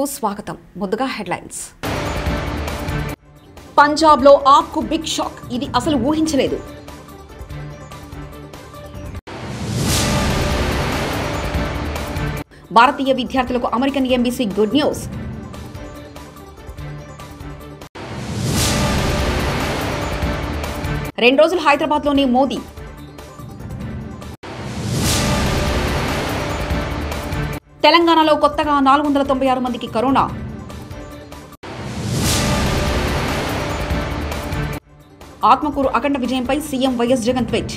కు స్వాగతం. ముందుగా హెడ్లైన్స్. పంజాబ్లో ఆప్కు బిగ్ షాక్. ఇది అసలు ఊహించలేదు. భారతీయ విద్యార్థులకు అమెరికన్ ఎంబీసీ గుడ్ న్యూస్. రెండు రోజులు హైదరాబాద్లోని మోదీ తెలంగాణలో కొత్తగా నాలుగు వందల తొంభై ఆరు మందికి కరోనా. ఆత్మకూరు అఖండ విజయంపై సీఎం వైఎస్ జగన్ ట్వీట్.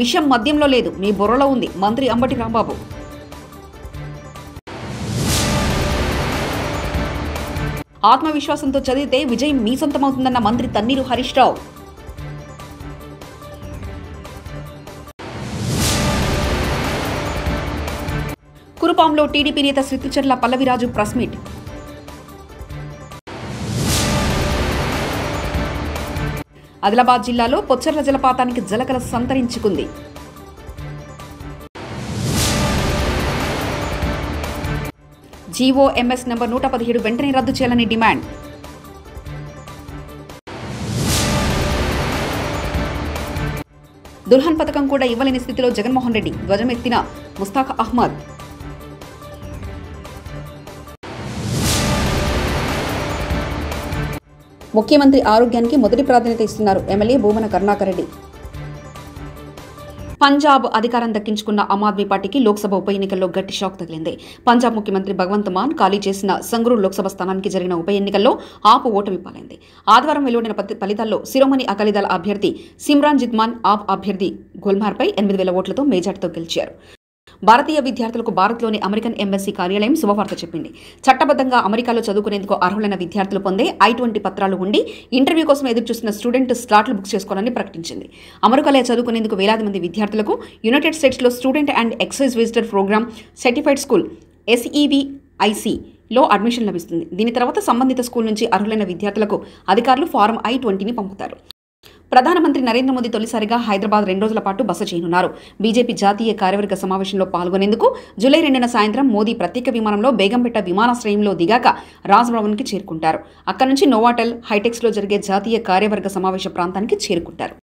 విషయం మద్యంలో లేదు మీ బుర్రలో ఉంది మంత్రి అంబటి రాంబాబు. ఆత్మవిశ్వాసంతో చదివితే విజయం మీ సొంతమవుతుందన్న మంత్రి తన్నీరు హరీష్ రావు. కురుపాంలో టీడీపీ నేత సిద్దుచర్ల పల్లవిరాజు ప్రెస్ మీట్. ఆదిలాబాద్ జిల్లాలో పొచ్చర్ల జలపాతానికి జలకల సంతరించుకుంది. జీవోఎంఎస్ నెంబర్ నూట పదిహేడు వెంటనే రద్దు చేయాలని డిమాండ్. దుల్హన్ పథకం కూడా ఇవ్వలేని స్థితిలో జగన్మోహన్ రెడ్డి ధ్వజమెత్తిన ముస్తాక్ అహ్మద్. ముఖ్యమంత్రి ఆరోగ్యానికి మొదటి ప్రాధాన్యత ఇస్తున్నారు ఎమ్మెల్యే భూమన కరుణాకర్ రెడ్డి. పంజాబ్ అధికారం దక్కించుకున్న ఆమ్ ఆద్మీ పార్టీకి లోక్సభ ఉప ఎన్నికల్లో గట్టి షాక్ తగిలింది. పంజాబ్ ముఖ్యమంత్రి భగవంత్ మాన్ ఖాళీ చేసిన సంగ్రూర్ లోక్సభ స్థానానికి జరిగిన ఉప ఎన్నికల్లో ఆప్ ఓటమి పాలైంది. ఆదివారం వెలువడిన ఫలితాల్లో శిరోమణి అకాలీదళ అభ్యర్థి సిమ్రాన్ జిత్మాన్ ఆప్ అభ్యర్థి గుల్మార్పై ఎనిమిది వేల ఓట్లతో మేజార్టీతో గెలిచారు. భారతీయ విద్యార్థులకు భారత్లోని అమెరికన్ ఎంబసీ కార్యాలయం శుభవార్త చెప్పింది. చట్టబద్ధంగా అమెరికాలో చదువుకునేందుకు అర్హులైన విద్యార్థులు పొందే ఐ ట్వంటీ పత్రాలు ఉండి ఇంటర్వ్యూ కోసం ఎదురుచూస్తున్న స్టూడెంట్ స్లాట్లు బుక్ చేసుకోవాలని ప్రకటించింది. అమెరికాలో చదువుకునేందుకు వేలాది మంది విద్యార్థులకు యునైటెడ్ స్టేట్స్లో student and exchange visitor program certified school SEVIC లో అడ్మిషన్ లభిస్తుంది. దీని తర్వాత సంబంధిత స్కూల్ నుంచి అర్హులైన విద్యార్థులకు అధికారులు ఫారం ఐ ట్వంటీని పంపుతారు. ప్రధానమంత్రి నరేంద్ర మోదీ తొలిసారిగా హైదరాబాద్ రెండు రోజుల పాటు బస చేయనున్నారు. బీజేపీ జాతీయ కార్యవర్గ సమావేశంలో పాల్గొనేందుకు జూలై రెండున సాయంత్రం మోదీ ప్రత్యేక విమానంలో బేగంపేట విమానాశ్రయంలో దిగాక రాజ్భవన్కి చేరుకుంటారు. అక్కడి నుంచి నోవాటెల్ హైటెక్స్లో జరిగే జాతీయ కార్యవర్గ సమావేశ ప్రాంతానికి చేరుకుంటారు.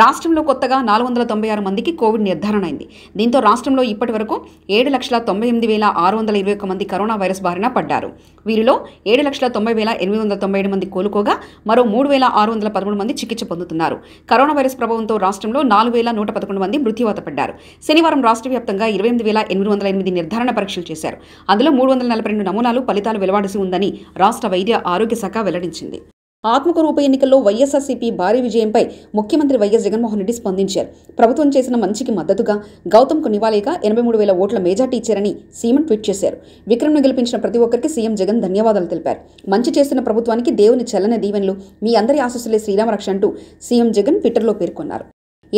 రాష్ట్రంలో కొత్తగా నాలుగు వందల తొంభై ఆరు మందికి కోవిడ్ నిర్ధారణ అయింది దీంతో రాష్ట్రంలో ఇప్పటి వరకు ఏడు లక్షల తొంభై ఎనిమిది వేల ఆరు వందల ఇరవై ఒక్క మంది కరోనా వైరస్ బారిన పడ్డారు. వీరిలో ఏడు లక్షల తొంభై వేల ఎనిమిది వందల తొంభై ఏడు మంది కోలుకోగా మరో మూడు వేల ఆరు వందల పదమూడు మంది చికిత్స పొందుతున్నారు. కరోనా వైరస్ ప్రభావంతో రాష్ట్రంలో నాలుగు వేల నూట పదకొండు మంది మృత్యువాత పడ్డారు. శనివారం రాష్ట్ర వ్యాప్తంగా ఇరవై ఎనిమిది వేల ఎనిమిది వందల ఎనిమిది నిర్ధారణ పరీక్షలు చేశారు. అందులో మూడు వందల నలభై రెండు నమూనాలు ఫలితాలు వెలువడాల్సి ఉందని రాష్ట్ర వైద్య ఆరోగ్య శాఖ వెల్లడించింది. ఆత్మకూరు ఉప ఎన్నికల్లో వైఎస్ఆర్సీపీ భారీ విజయంపై ముఖ్యమంత్రి వైఎస్ జగన్మోహన్ రెడ్డి స్పందించారు. ప్రభుత్వం చేసిన మంచికి మద్దతుగా గౌతమ్కు నివాళిగా ఎనభై మూడు వేల ఓట్ల మెజార్టీ ఇచ్చారని సీఎం ట్వీట్ చేశారు. విక్రమ్ను గెలిపించిన ప్రతి ఒక్కరికి సీఎం జగన్ ధన్యవాదాలు తెలిపారు. మంచి చేస్తున్న ప్రభుత్వానికి దేవుని చలన దీవెనలు మీ అందరి ఆశస్సులే శ్రీరామరక్ష అంటూ సీఎం జగన్ ట్విట్టర్లో పేర్కొన్నారు.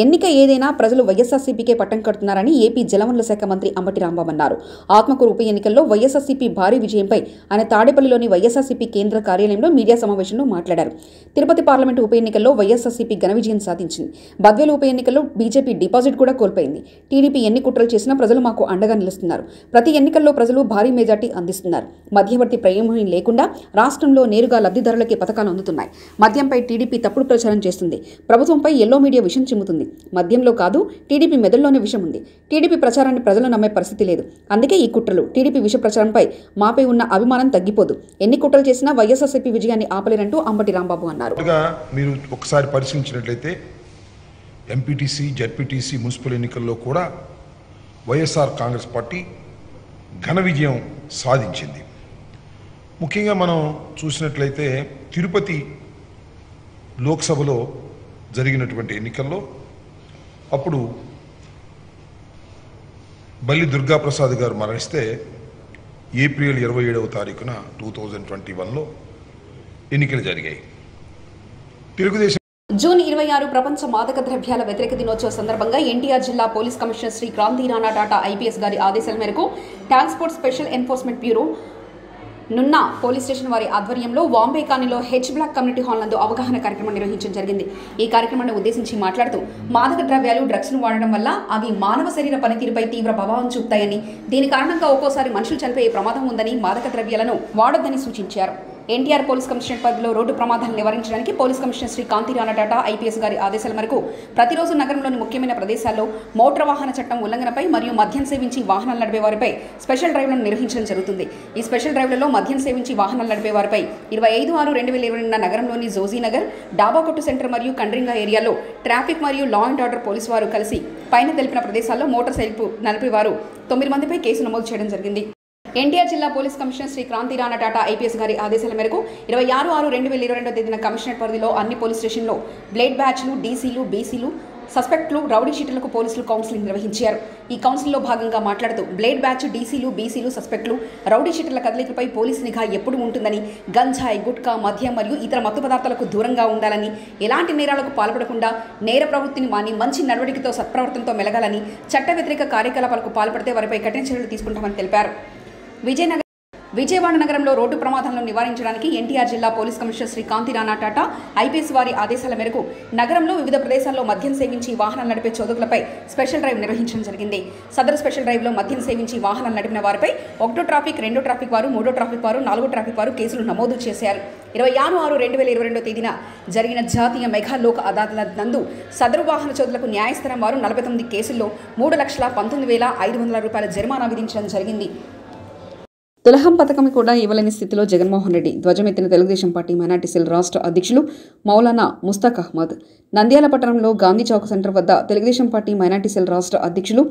ఎన్నిక ఏదైనా ప్రజలు వైఎస్ఆర్సీపీకే పట్టం కడుతున్నారని ఏపీ జలవనరుల శాఖ మంత్రి అంబటి రాంబాబు అన్నారు. ఆత్మకూరు ఉప ఎన్నికల్లో వైఎస్ఆర్సీపీ భారీ విజయంపై ఆయన తాడేపల్లిలోని వైఎస్ఆర్సీపీ కేంద్ర కార్యాలయంలో మీడియా సమావేశంలో మాట్లాడారు. తిరుపతి పార్లమెంటు ఉప ఎన్నికల్లో వైఎస్ఆర్సీపీ ఘన విజయం సాధించింది. బద్వేలు ఉప ఎన్నికల్లో బీజేపీ డిపాజిట్ కూడా కోల్పోయింది. టీడీపీ ఎన్ని కుట్రలు చేసినా ప్రజలు మాకు అండగా నిలుస్తున్నారు. ప్రతి ఎన్నికల్లో ప్రజలు భారీ మెజార్టీ అందిస్తున్నారు. మధ్యవర్తి ప్రయోజనం లేకుండా రాష్ట్రంలో నేరుగా లబ్ధిదారులకి పథకాలు అందుతున్నాయి. మద్యంపై టీడీపీ తప్పుడు ప్రచారం చేస్తుంది. ప్రభుత్వంపై ఎల్లో మీడియా విషయం చిమ్ముతుంది. మద్యంలో కాదు టీడీపీ మెదడులోనే విషం ఉంది టీడీపీ ప్రచారాన్ని ప్రజలు నమ్మే పరిస్థితి లేదు. అందుకే ఈ కుట్రలు టీడీపీ విష ప్రచారంపై మాపై ఉన్న అభిమానం తగ్గిపోదు. ఎన్ని కుట్రలు చేసినా వైఎస్ఆర్సీపీ విజయాన్ని ఆపలేరంటూ అంబటి రాంబాబు అన్నారు. మీరు ఒకసారి పరిశీలించినట్లయితే ఎంపీటీసీ జడ్పీటీసీ మున్సిపల్ ఎన్నికల్లో కూడా వైఎస్ఆర్ కాంగ్రెస్ పార్టీ ఘన విజయం సాధించింది. ముఖ్యంగా మనం చూసినట్లయితే తిరుపతి లోక్సభలో జరిగినటువంటి ఎన్నికల్లో అప్పుడు బల్లి దుర్గాప్రసాద్ గారు మరణిస్తే ఏప్రిల్ ఇరవై ఏడవ తారీఖున టూ థౌజండ్ ట్వంటీ వన్లో ఎన్నికలు జరిగాయి. తెలుగుదేశం జూన్ ఇరవై ఆరు ప్రపంచ మాదక ద్రవ్యాల వ్యతిరేక దినోత్సవ సందర్భంగా ఎన్టీఆర్ జిల్లా police commissioner Shri Kranthi Rana Tata IPS గారి ఆదేశాల మేరకు transport special enforcement bureau Nunna police station వారి ఆధ్వర్యంలో వాంబే కాలనీలో హెచ్ బ్లాక్ కమ్యూనిటీ హాల్ నందు అవగాహన కార్యక్రమం నిర్వహించడం జరిగింది. ఈ కార్యక్రమాన్ని ఉద్దేశించి మాట్లాడుతూ మాదక ద్రవ్యాలు డ్రగ్స్ను వాడడం వల్ల అవి మానవ శరీర పనితీరుపై తీవ్ర ప్రభావం చూపుతాయని దీని కారణంగా ఒక్కోసారి మనుషులు చనిపోయే ప్రమాదం ఉందని మాదక ద్రవ్యాలను వాడొద్దని సూచించారు. ఎన్టీఆర్ పోలీస్ కమిషనర్ పరిధిలో రోడ్డు ప్రమాదాలను నివారించడానికి police commissioner Shri Kanthi Rana Tata IPS గారి ఆదేశాల మేరకు ప్రతిరోజు నగరంలోని ముఖ్యమైన ప్రదేశాల్లో మోటార్ వాహన చట్టం ఉల్లంఘనపై మరియు మద్యం సేవించి వాహనాలు నడిపే వారిపై స్పెషల్ డ్రైవ్లను నిర్వహించడం జరుగుతుంది. ఈ స్పెషల్ డ్రైవ్లలో మద్యం సేవించి వాహనాలు నడిపే వారిపై ఇరవై ఐదు ఆరు రెండు వేల ఇరవై రెండున నగరంలోని జోజీనగర్ డాబాకొట్టు సెంటర్ మరియు కండ్రింగా ఏరియాలో ట్రాఫిక్ మరియు లా అండ్ ఆర్డర్ పోలీసు వారు కలిసి పైన తెలిపిన ప్రదేశాల్లో మోటార్ సైకిల్ నడిపే వారు తొమ్మిది మందిపై కేసు నమోదు చేయడం జరిగింది. ఎన్టీఆర్ జిల్లా police commissioner Shri Kranthi Rana Tata IPS గారి ఆదేశాల మేరకు ఇరవై ఆరు ఆరు రెండు వేల ఇరవై రెండో తేదీన కమిషనర్ పరిధిలో అన్ని పోలీస్ స్టేషన్లో బ్లేడ్ బ్యాచ్లు డీసీలు బీసీలు సస్పెక్ట్లు రౌడీ షీటర్లకు పోలీసులు కౌన్సిలింగ్ నిర్వహించారు. ఈ కౌన్సిల్లో భాగంగా మాట్లాడుతూ బ్లేడ్ బ్యాచ్ డీసీలు బీసీలు సస్పెక్ట్లు రౌడీ షీటర్ల కదలికలపై పోలీసు నిఘా ఎప్పుడు ఉంటుందని గంజాయి గుట్కా మద్యం మరియు ఇతర మత్తు పదార్థాలకు దూరంగా ఉండాలని ఎలాంటి నేరాలకు పాల్పడకుండా నేర ప్రవృత్తిని మాని మంచి నడవడికతో సత్ప్రవర్తనతో మెలగాలని చట్ట వ్యతిరేక కార్యకలాపాలకు పాల్పడితే వారిపై కఠిన చర్యలు తీసుకుంటామని తెలిపారు. విజయనగరం విజయవాడ నగరంలో రోడ్డు ప్రమాదాలను నివారించడానికి ఎన్టీఆర్ జిల్లా police commissioner Shri Kanthi Rana Tata IPS వారి ఆదేశాల మేరకు నగరంలో వివిధ ప్రదేశాల్లో మద్యం సేవించి వాహనాలు నడిపే చోదకులపై స్పెషల్ డ్రైవ్ నిర్వహించడం జరిగింది. సదరు స్పెషల్ డ్రైవ్లో మద్యం సేవించి వాహనాలు నడిపిన వారిపై ఒకటో ట్రాఫిక్ రెండో ట్రాఫిక్ వారు మూడో ట్రాఫిక్ వారు నాలుగో ట్రాఫిక్ వారు కేసులు నమోదు చేశారు. ఇరవై ఆరు ఆరు రెండు వేల ఇరవై రెండో తేదీన జరిగిన జాతీయ మెగా లోక్ అదాలత్ నందు సదరు వాహన చోదులకు న్యాయస్థానం వారు నలభై తొమ్మిది కేసుల్లో మూడు లక్షల పంతొమ్మిది వేల ఐదు వందల రూపాయల జరిమానా విధించడం జరిగింది. తులహం పథకం కూడా ఇవ్వలేని స్థితిలో జగన్మోహన్ రెడ్డి ధ్వజమెత్తిన తెలుగుదేశం పార్టీ మైనార్టీ సెల్ రాష్ట్ర అధ్యక్షులు మౌలానా ముస్తాక్ అహ్మద్. నంద్యాల పట్టణంలో గాంధీ చౌక్ సెంటర్ వద్ద తెలుగుదేశం పార్టీ మైనార్టీ సెల్ రాష్ట్ర అధ్యక్షులు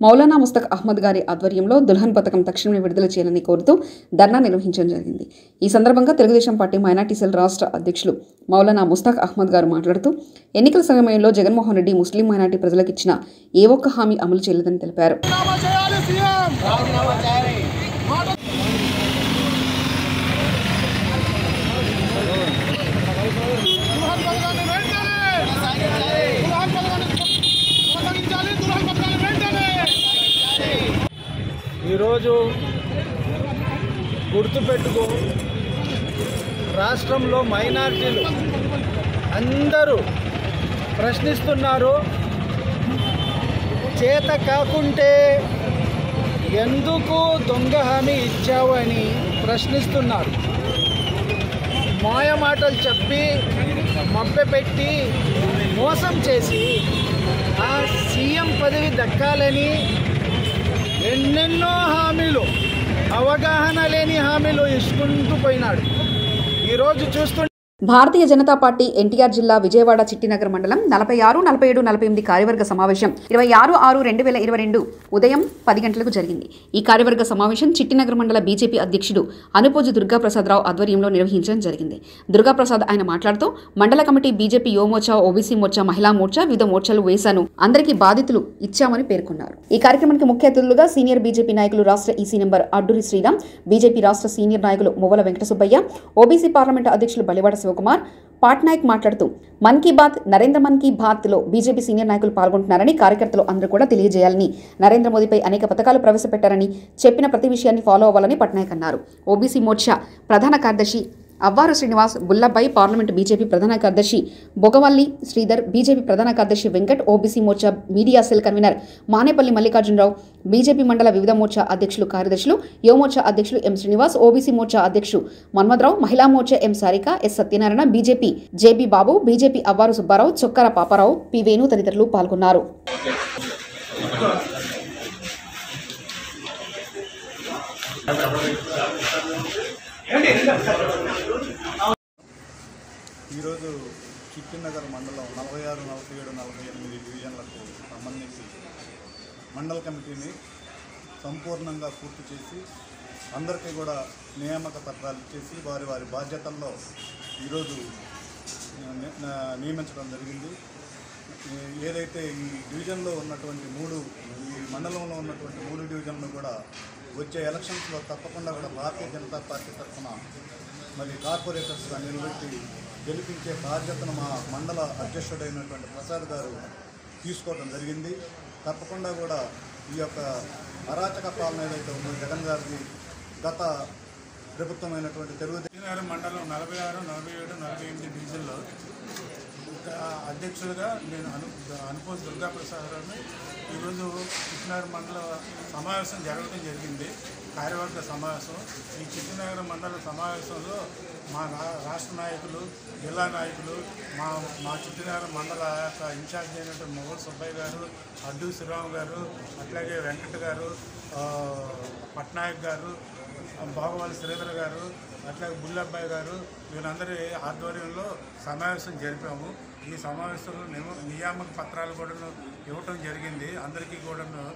మౌలానా ముస్తాక్ అహ్మద్ గారి ఆధ్వర్యంలో దుల్హన్ పథకం తక్షణమే విడుదల చేయాలని కోరుతూ ధర్నా నిర్వహించడం జరిగింది. ఈ సందర్భంగా తెలుగుదేశం పార్టీ మైనార్టీ సెల్ రాష్ట్ర అధ్యక్షులు మౌలానా ముస్తాక్ అహ్మద్ గారు మాట్లాడుతూ ఎన్నికల సమయంలో జగన్మోహన్ రెడ్డి ముస్లిం మైనార్టీ ప్రజలకు ఇచ్చిన ఏ ఒక్క హామీ అమలు చేయలేదని తెలిపారు రాజీనామా చేయాలి సీఎం దుల్హన్ పథకాన్ని వెంటనే దుల్హన్ పథకాన్ని కొనసాగించాలి దుల్హన్ పథకాన్ని వెంటనే ఈరోజు గుర్తుపెట్టుకో రాష్ట్రంలో మైనార్టీలు అందరూ ప్రశ్నిస్తున్నారు చేత కాకుంటే ఎందుకు దొంగ హామీ ఇచ్చావు అని ప్రశ్నిస్తున్నారు. మాయమాటలు చెప్పి మభ్యపెట్టి మోసం చేసి ఆ సీఎం పదవి దక్కాలని ఎన్నెన్నో హామీలు అవగాహన లేని హామీలు ఇసుకుంటూ పోయినాడు. ఈరోజు చూస్తుంటే భారతీయ జనతా పార్టీ ఎన్టీఆర్ జిల్లా విజయవాడ చిట్టినగర్ మండలం నలభై ఆరు నలభై ఏడు నలభై ఎనిమిది కార్యవర్గ సమావేశం ఇరవై ఆరు ఆరు రెండు వేల ఇరవై రెండు ఉదయం పది గంటలకు జరిగింది. ఈ కార్యవర్గ సమావేశం చిట్టినగర్ మండల బీజేపీ అధ్యక్షుడు అనుపోజు దుర్గాప్రసాదరావు ఆధ్వర్యంలో నిర్వహించడం జరిగింది. దుర్గాప్రసాద్ ఆయన మాట్లాడుతూ మండల committee BJP Yuvamorcha OBC Morcha Mahila Morcha వివిధ మోర్చాలు వేశాను. అందరికీ బాధితులు ఇచ్చామని పేర్కొన్నారు. ఈ కార్యక్రమానికి ముఖ్య అతిథులుగా సీనియర్ బీజేపీ నాయకులు రాష్ట్ర EC number Adduri Sriram BJP రాష్ట్ర సీనియర్ నాయకులు మువ్వల వెంకట సుబ్బయ్య ఓబీసీ పార్లమెంటు అధ్యక్షులు బలివాడ శివకుమార్ పాట్నాయక్ మాట్లాడుతూ మన్ కీ బాత్ నరేంద్ర మన్ కీ బాత్లో బీజేపీ సీనియర్ నాయకులు పాల్గొంటున్నారని కార్యకర్తలు అందరూ కూడా తెలియజేయాలని నరేంద్ర మోదీపై అనేక పథకాలు ప్రవేశపెట్టారని చెప్పిన ప్రతి విషయాన్ని ఫాలో అవ్వాలని పట్నాయక్ అన్నారు. ఓబీసీ మోర్చా ప్రధాన కార్యదర్శి అవ్వారు శ్రీనివాస్ బుల్లబ్బాయి పార్లమెంటు బీజేపీ ప్రధాన కార్యదర్శి బొగవల్లి శ్రీధర్ బీజేపీ ప్రధాన కార్యదర్శి Venkat OBC Morcha media cell convener Manepalli Mallikarjunarao BJP మండల వివిధ మోర్చా అధ్యక్షులు కార్యదర్శులు యువమోర్చా అధ్యక్షులు ఎం శ్రీనివాస్ ఓబీసీ మోర్చా అధ్యక్షుడు Manmatharao Mahila Morcha M Sarika S Satyanarayana BJP JB Babu BJP Avvaru Subbarao Chokkara Paparao P Venu తదితరులు పాల్గొన్నారు. ఈరోజు చిట్టినగర్ మండలం నలభై ఆరు నలభై ఏడు నలభై ఎనిమిది డివిజన్లకు సంబంధించి మండల కమిటీని సంపూర్ణంగా పూర్తి చేసి అందరికీ కూడా నియామక పత్రాలు ఇచ్చేసి వారి వారి బాధ్యతల్లో ఈరోజు నియమించడం జరిగింది. ఏదైతే ఈ డివిజన్లో ఉన్నటువంటి మూడు ఈ మండలంలో ఉన్నటువంటి మూడు డివిజన్లు కూడా వచ్చే ఎలక్షన్స్లో తప్పకుండా కూడా భారతీయ జనతా పార్టీ తరఫున మరి కార్పొరేటర్స్గా నిలబెట్టి గెలిపించే బాధ్యతను మా మండల అధ్యక్షుడైనటువంటి ప్రసాద్ గారు తీసుకోవడం జరిగింది. తప్పకుండా కూడా ఈ యొక్క అరాచక పాలన ఏదైతే ఉందో జగన్ గారిది గత ప్రభుత్వమైనటువంటి తెలుగుదేశం మండలం నలభై ఆరు నలభై ఏడు నలభై ఎనిమిది డివిజన్లో అధ్యక్షులుగా నేను అను అనుపోజ్ దుర్గాప్రసాదరావుని ఈరోజు చిట్టినగర్ మండల సమావేశం జరగడం జరిగింది. కార్యవర్గ సమావేశం. ఈ చిట్టినగర్ మండల సమావేశంలో మా రాష్ట్ర నాయకులు జిల్లా నాయకులు మా మా చిట్టినగర్ మండల యొక్క ఇన్ఛార్జ్ అయినటువంటి మొగల్ సుబ్బయ్య గారు అడ్డు శ్రీరామ్ గారు అట్లాగే వెంకట గారు పట్నాయక్ గారు బాగోవాలి శ్రీధర్ గారు అట్లాగే బుల్లబ్బాయి గారు వీళ్ళందరి ఆధ్వర్యంలో సమావేశం జరిపాము. ఈ సమావేశంలో నిమ- నియామక పత్రాలు కూడా ఇవ్వటం జరిగింది. అందరికీ కూడా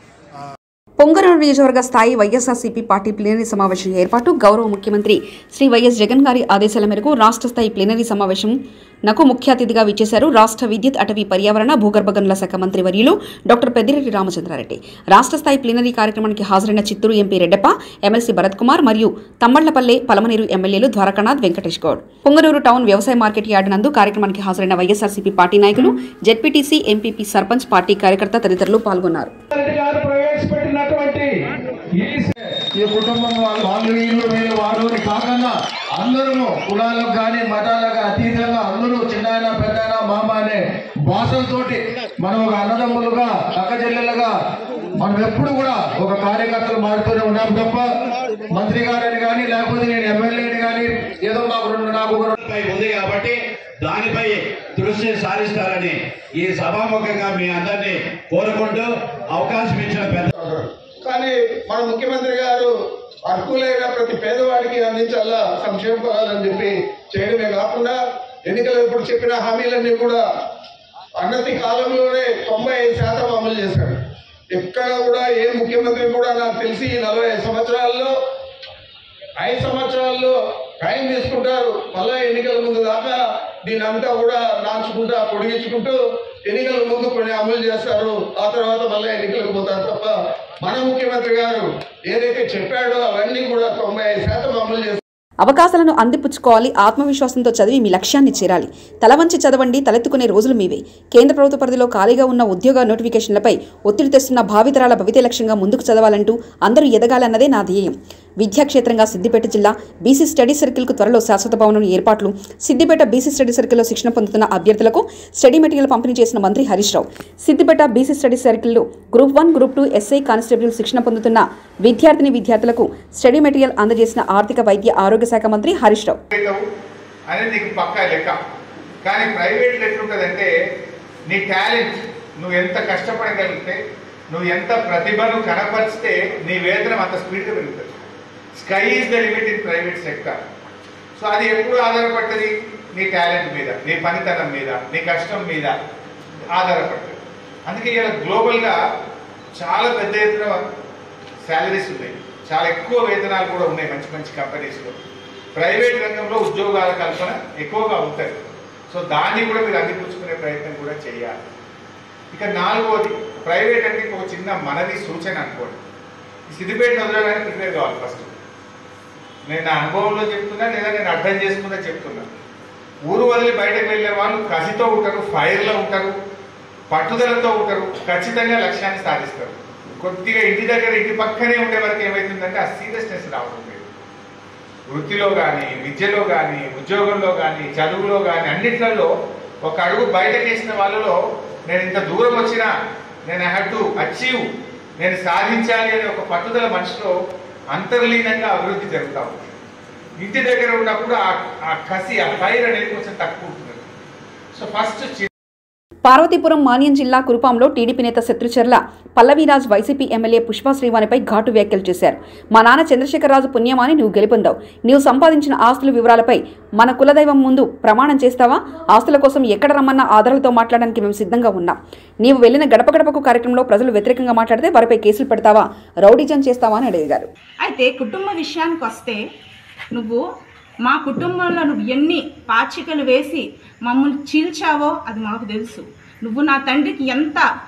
పొంగనూరు నియోజకవర్గ స్థాయి వైఎస్ఆర్సీపీ పార్టీ ప్లీనరీ సమావేశం ఏర్పాటు. గౌరవ ముఖ్యమంత్రి శ్రీ వైఎస్ జగన్ గారి ఆదేశాల మేరకు రాష్ట్ర స్థాయి ప్లీనరీ సమావేశం నకు ముఖ్య అతిథిగా విచ్చేశారు రాష్ట్ర విద్యుత్ అటవీ పర్యావరణ భూగర్భ గనుల శాఖ మంత్రి వర్యులు డాక్టర్ పెద్దిరెడ్డి రామచంద్రారెడ్డి. రాష్ట్ర స్థాయి ప్లీనరీ కార్యక్రమానికి హాజరైన చిత్తూరు ఎంపీ రెడ్డప్ప ఎమ్మెల్సీ భరత్ కుమార్ మరియు తమ్మళ్ళపల్లె పలమనేరు ఎమ్మెల్యేలు ద్వారకానాథ్ వెంకటేష్ గౌడ్. పొంగనూరు టౌన్ వ్యవసాయ మార్కెట్ యార్డు నందు కార్యక్రమానికి హాజరైన వైఎస్ఆర్సీపీ పార్టీ నాయకులు జెడ్పీటీసీ ఎంపీపీ సర్పంచ్ పార్టీ కార్యకర్త తదితరులు పాల్గొన్నారు రెడ్డి గారు ప్రవేశపెట్టినటువంటి ఈ ఈ కుటుంబం వాళ్ళు వాళ్ళు వీళ్ళు వీళ్ళు వారు కాకుండా అందరూ కులాలకు కానీ మతాలకు అతీతంగా అందరూ చిన్నాయన పెద్దాయన మామ అనే భాషలతోటి మనం ఒక అన్నదమ్ములుగా అక్క చెల్లెలుగా మనం ఎప్పుడు కూడా ఒక కార్యకర్తలు మారుతూనే ఉన్నాం తప్ప మంత్రి గారని కానీ లేకపోతే నేను ఎమ్మెల్యేని కానీ ఏదో నాకు రెండు నాకు పై ఉంది కాబట్టి దానిపై దృష్టి సారిస్తారని ఈ సభాముఖంగా మీ అందరినీ కోరుకుంటూ అవకాశం ఇచ్చిన పెద్ద కానీ మన ముఖ్యమంత్రి గారు అర్హులైన ప్రతి పేదవాడికి అందించాలా సంక్షేమ పదాలని చెప్పి చేయడమే కాకుండా ఎన్నికలు ఇప్పుడు చెప్పిన హామీలన్నీ కూడా అన్నతి కాలంలోనే తొంభై ఐదు శాతం అమలు చేశాడు ఎక్కడ కూడా ఏ ముఖ్యమంత్రి కూడా నాకు తెలిసి నలభై ఐదు సంవత్సరాల్లో ఐదు సంవత్సరాల్లో టైం తీసుకుంటారు. మళ్ళా ఎన్నికల ముందు దాకా దీనంతా కూడా నాంచుకుంటా పొడిగించుకుంటూ ఎన్నికల ముందు కొన్ని అమలు చేస్తారు. ఆ తర్వాత మళ్ళీ ఎన్నికలకు పోతారు తప్ప మన ముఖ్యమంత్రి గారు ఏదైతే చెప్పాడో అవన్నీ కూడా తొంభై ఐదు శాతం అమలు చేస్తారు అవకాశాలను అందిపుచ్చుకోవాలి ఆత్మవిశ్వాసంతో చదివి మీ లక్ష్యాన్ని చేరాలి. తలవంచి చదవండి తలెత్తుకునే రోజులు మీవే. కేంద్ర ప్రభుత్వ పరిధిలో ఖాళీగా ఉన్న ఉద్యోగ నోటిఫికేషన్లపై ఒత్తిడి తెస్తున్న భావితరాల భవితే లక్ష్యంగా ముందుకు చదవాలంటూ అందరూ ఎదగాలన్నదే నా ధ్యేయం. విద్యాక్షేత్రంగా సిద్దిపేట జిల్లా బీసీ స్టడీ సర్కిల్కు త్వరలో శాశ్వత భవనం ఏర్పాట్లు. సిద్దిపేట బీసీ స్టడీ సర్కిల్లో శిక్షణ పొందుతున్న అభ్యర్థులకు స్టడీ మెటీరియల్ పంపిణీ చేసిన మంత్రి హరీష్ రావు. సిద్దిపేట బీసీ స్టడీ సర్కిల్లో group one group two SI constable శిక్షణ పొందుతున్న విద్యార్థిని విద్యార్థులకు స్టడీ మెటీరియల్ అందజేసిన ఆర్థిక వైద్య ఆరోగ్య శాఖ మంత్రి హరీష్ రావు. కానీ ప్రైవేట్లో ఎట్లుంటుందంటే నీ టాలెంట్ నువ్వు ఎంత కష్టపడగలిగితే నువ్వు ఎంత ప్రతిభను కనపరిస్తే నీ వేతనం అంత స్పీడ్గా పెరుగుతుంది. Sky is the limit in private sector so అది ఎప్పుడు ఆధారపడుతుంది నీ టాలెంట్ మీద నీ పనితనం మీద నీ కష్టం మీద ఆధారపడుతుంది అందుకే ఇలా గ్లోబల్గా చాలా పెద్ద ఎత్తున శాలరీస్ ఉన్నాయి. చాలా ఎక్కువ వేతనాలు కూడా ఉన్నాయి మంచి మంచి కంపెనీస్లో ప్రైవేట్ రంగంలో ఉద్యోగాల కల్పన ఎక్కువగా ఉంటుంది. సో దాన్ని కూడా మీరు అందిపుచ్చుకునే ప్రయత్నం కూడా చేయాలి. ఇక నాలుగోది ప్రైవేట్ అంటే ఒక చిన్న మనది సూచన అనుకోండి. సిద్దిపేట వదలడానికి ప్రిపేర్ కావాలి ఫస్ట్ నేను నా అనుభవంలో చెప్తున్నా లేదా నేను అర్థం చేసుకున్నా చెప్తున్నా. ఊరు వదిలి బయటకు వెళ్ళే వాళ్ళు కసితో ఉంటారు ఫైర్లో ఉంటారు పట్టుదలతో ఉంటారు ఖచ్చితంగా లక్ష్యాన్ని సాధిస్తారు. కొద్దిగా ఇంటి దగ్గర ఇంటి పక్కనే ఉండే వరకు ఏమవుతుందంటే ఆ సీరియస్నెస్ రావడం లేదు. వృత్తిలో కానీ విద్యలో కానీ ఉద్యోగంలో కానీ చదువులో కానీ అన్నిట్లలో ఒక అడుగు బయటకేసిన వాళ్ళలో నేను ఇంత దూరం వచ్చినా నేను ఐ హ్యావ్ టు అచీవ్ నేను సాధించాలి అనే ఒక పట్టుదల మనిషిలో అంతర్లీనంగా అభివృద్ధి జరుగుతూ ఉంటుంది ఇంటి దగ్గర ఉన్నప్పుడు ఆ కసి ఆ ఫైర్ అనేది కొంచెం తక్కువ ఉంటుంది. సో ఫస్ట్ పార్వతీపురం మాన్యం జిల్లా కురుపాంలో టీడీపీ నేత శత్రుచర్ల పల్లవీరాజ్ వైసీపీ ఎమ్మెల్యే పుష్ప శ్రీవాణిపై ఘాటు వ్యాఖ్యలు చేశారు. మా నాన్న చంద్రశేఖరరాజు పుణ్యమాని నువ్వు గెలుపొందావు. నీవు సంపాదించిన ఆస్తుల వివరాలపై మన కులదైవం ముందు ప్రమాణం చేస్తావా? ఆస్తుల కోసం ఎక్కడ రమ్మన్న ఆధారాలతో మాట్లాడడానికి మేము సిద్ధంగా ఉన్నాం. నీవు వెళ్ళిన గడప గడపకు కార్యక్రమంలో ప్రజలు వ్యతిరేకంగా మాట్లాడితే వారిపై కేసులు పెడతావా? రౌడీజం చేస్తావా? అని అడిగారు. అయితే కుటుంబ విషయానికి వస్తే నువ్వు మా కుటుంబంలో నువ్వు ఎన్ని పాచికలు వేసి మమ్మల్ని చీల్చావో అది మాకు తెలుసు. నువ్వు నా తండ్రికి ఎంత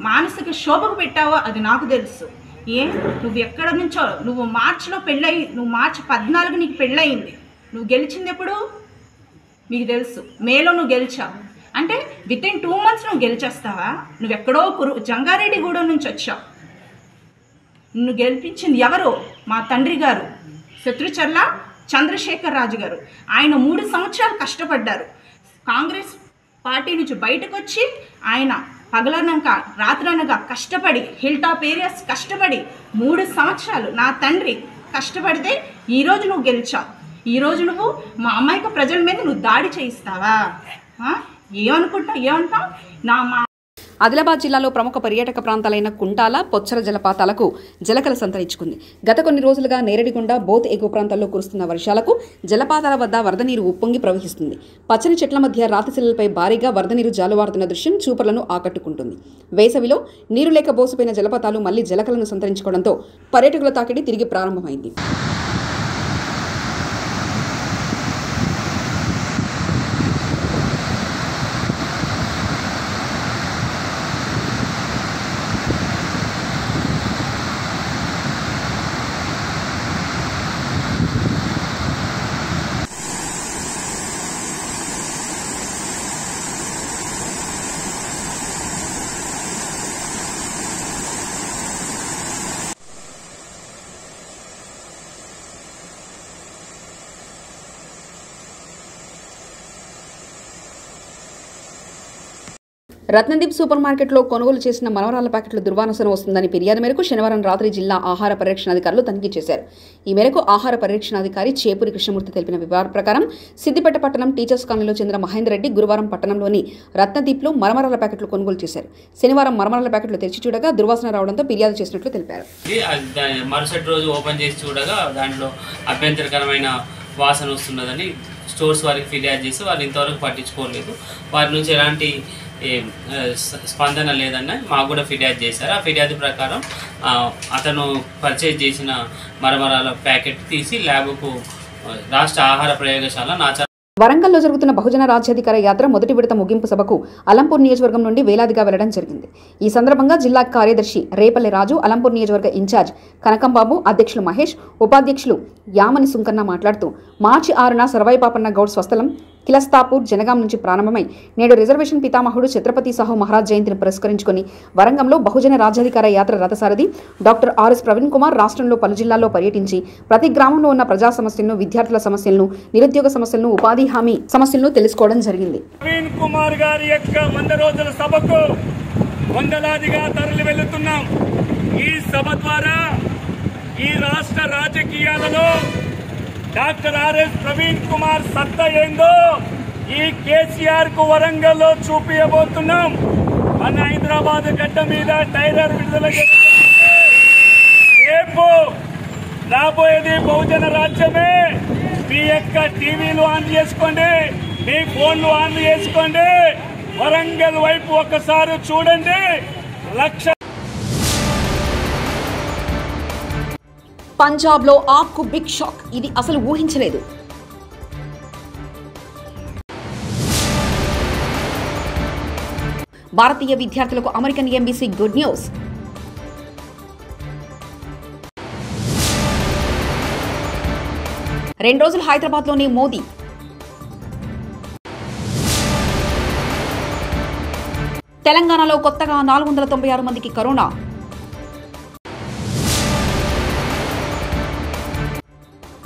మానసిక శోభకు పెట్టావో అది నాకు తెలుసు. ఏ? నువ్వు ఎక్కడ నుంచో నువ్వు మార్చిలో పెళ్ళయి నువ్వు మార్చి పద్నాలుగు నీకు పెళ్ళయింది. నువ్వు గెలిచింది ఎప్పుడు? మీకు తెలుసు. మేలో నువ్వు గెలిచావు. అంటే విత్ ఇన్ టూ మంత్స్ నువ్వు గెలిచేస్తావా? నువ్వు ఎక్కడో కురు జంగారెడ్డిగూడెం నుంచి వచ్చావు. నిన్ను గెలిపించింది ఎవరు? మా తండ్రి గారు. శత్రుచర్ల చంద్రశేఖర్ రాజు గారు. ఆయన మూడు సంవత్సరాలు కష్టపడ్డారు. కాంగ్రెస్ పార్టీ నుంచి బయటకు వచ్చి ఆయన పగలనక రాత్రనగా కష్టపడి హిల్ టాప్ ఏరియాస్ కష్టపడి మూడు సంవత్సరాలు నా తండ్రి కష్టపడితే ఈరోజు నువ్వు గెలిచావు. ఈరోజు నువ్వు మా అమ్మాయికి ప్రజల మీద నువ్వు దాడి చేయిస్తావా? ఏమనుకుంటావు ఏమంటావు నా మా ఆదిలాబాద్ జిల్లాలో ప్రముఖ పర్యాటక ప్రాంతాలైన కుంటాల పొచ్చర జలపాతాలకు జలకల సంతరించుకుంది. గత కొన్ని రోజులుగా నేరడిగుండ బోత్ ఎగువ ప్రాంతాల్లో కురుస్తున్న వర్షాలకు జలపాతాల వద్ద వరద నీరు ఉప్పొంగి ప్రవహిస్తుంది. పచ్చని చెట్ల మధ్య రాతిశిలలపై భారీగా వరద నీరు జాలువారుతున్న దృశ్యం చూపర్లను ఆకట్టుకుంటుంది. వేసవిలో నీరు లేక బోసిపోయిన జలపాతాలు మళ్ళీ జలకలను సంతరించుకోవడంతో పర్యాటకుల తాకిడి తిరిగి ప్రారంభమైంది. రత్నదీప్ సూపర్ మార్కెట్లో కొనుగోలు చేసిన మనవరాల ప్యాకెట్లు దుర్వాసన వస్తుందని ఫిర్యాదు మేరకు శనివారం రాత్రి జిల్లా ఆహార పరిరక్షణాధికారులు తనిఖీ చేశారు. ఈ మేరకు ఆహార పరిరక్షణాధికారి చేపూరి కృష్ణమూర్తి తెలిపిన వివరాల ప్రకారం సిద్దిపేట పట్టణం టీచర్స్ కాలనీలో చెందిన మహేందర్ రెడ్డి గురువారం పట్టణంలోని రత్నదీప్లో మరమరాల ప్యాకెట్లు కొనుగోలు చేశారు. శనివారం మరమరాల ప్యాకెట్లు తెరిచి చూడగా దుర్వాసన రావడంతో ఫిర్యాదు చేసినట్లు తెలిపారు. మరుసటి రోజు ఓపెన్ చేసి చూడగా దాంట్లో అభ్యంతరకరమైన వాసన వస్తున్నదని స్టోర్స్ వారికి ఫిర్యాదు చేసి వారు ఇంతవరకు పట్టించుకోలేదు. వారి నుంచి ఎలాంటి స్పందన లేదన్న మాకు కూడా ఫిర్యాదు చేశారు. ఆ ఫిర్యాదు ప్రకారం అతను పర్చేజ్ చేసిన మరమరాల ప్యాకెట్ తీసి ల్యాబ్కు రాష్ట్ర ఆహార ప్రయోగశాల నాచా వరంగల్లో జరుగుతున్న బహుజన రాజ్యాధికార యాత్ర మొదటి విడత ముగింపు సభకు అలంపూర్ నియోజకవర్గం నుండి వేలాదిగా వెళ్ళడం జరిగింది. ఈ సందర్భంగా జిల్లా కార్యదర్శి రేపల్లి రాజు అలంపూర్ నియోజకవర్గ ఇన్ఛార్జ్ కనకంబాబు అధ్యక్షులు మహేష్ ఉపాధ్యక్షులు యామని సుంకన్న మాట్లాడుతూ మార్చి ఆరున సర్వాయిపాపన్న గౌడ్ స్వస్థలం కిలస్తాపూర్ జనగాం నుంచి ప్రారంభమై నేడు రిజర్వేషన్ పితామహుడు ఛత్రపతి సాహు మహారాజ్ జయంతిని పురస్కరించుకుని వరంగంలో బహుజన రాజ్యాధికార యాత్ర రథసారథి డాక్టర్ ఆర్ఎస్ ప్రవీణ్ కుమార్ రాష్ట్రంలో పలు జిల్లాల్లో పర్యటించి ప్రతి గ్రామంలో ఉన్న ప్రజా సమస్యలను విద్యార్థుల సమస్యలను నిరుద్యోగ సమస్యలను ఉపాధి హామీ సమస్యలను తెలుసుకోవడం జరిగింది. ప్రవీణ్ కుమార్ గారి యొక్క వంద రోజుల సభకు వందలాదిగా తరలి వెళ్తున్నాం. ఈ సభ ద్వారా ఈ రాష్ట్ర రాజకీయాలలో డాక్టర్ ఆర్ఎస్ ప్రవీణ్ కుమార్ సత్తా ఏందో? ఈ కేసీఆర్కు వరంగల్లో చూపించబోతున్నాం మన హైదరాబాద్ గడ్డ మీద టైలర్ విడుదల రేపు రాబోయేది బహుజన రాజ్యమే. మీ యొక్క టీవీలు ఆన్ చేసుకోండి. మీ ఫోన్లు ఆన్ చేసుకోండి. వరంగల్ వైపు ఒకసారి చూడండి. లక్ష పంజాబ్లో ఆప్కు బిగ్ షాక్. ఇది అసలు ఊహించలేదు. భారతీయ విద్యార్థులకు అమెరికన్ ఎంబీసీ గుడ్ న్యూస్. రెండు రోజులు హైదరాబాద్లోని మోదీ. తెలంగాణలో కొత్తగా నాలుగు వందల తొంభై ఆరు మందికి కరోనా.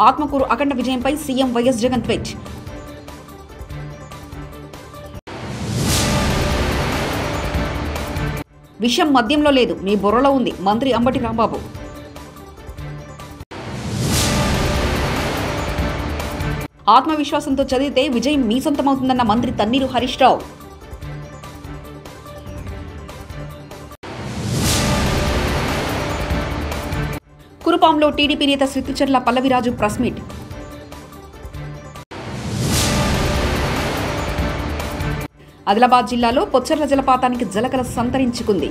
ఆత్మకూరు అఖండ విజయంపై సీఎం వైఎస్ జగన్ ట్వీట్. విషయం మద్యంలో లేదు మీ బుర్రలో ఉంది మంత్రి అంబటి రాంబాబు. ఆత్మవిశ్వాసంతో చదివితే విజయం మీ సొంతమవుతుందన్న మంత్రి తన్నీరు హరీష్ రావు. ఫామ్లో టీడీపీ నేత సిత్తుచర్ల పల్లవిరాజు ప్రెస్ మీట్. ఆదిలాబాద్ జిల్లాలో పొచ్చర్ల జలపాతానికి జలకల సంతరించుకుంది.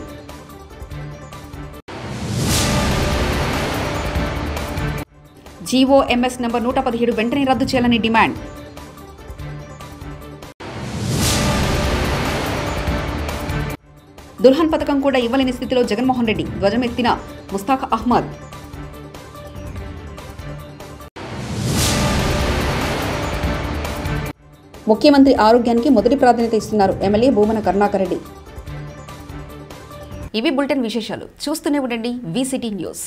జీవో నెంబర్ నూట పదిహేడు వెంటనే రద్దు చేయాలని డిమాండ్. దుల్హన్ పథకం కూడా ఇవ్వలేని స్థితిలో జగన్మోహన్ రెడ్డి ధ్వజమెత్తిన ముస్తాక్ అహ్మద్. ముఖ్యమంత్రి ఆరోగ్యానికి మొదటి ప్రాధాన్యత ఇస్తున్నారు ఎమ్మెల్యే భూమన కరుణాకర్ రెడ్డి. ఇవి బులెటిన్ విశేషాలు. చూస్తూనే ఉండండి వీసిటీ న్యూస్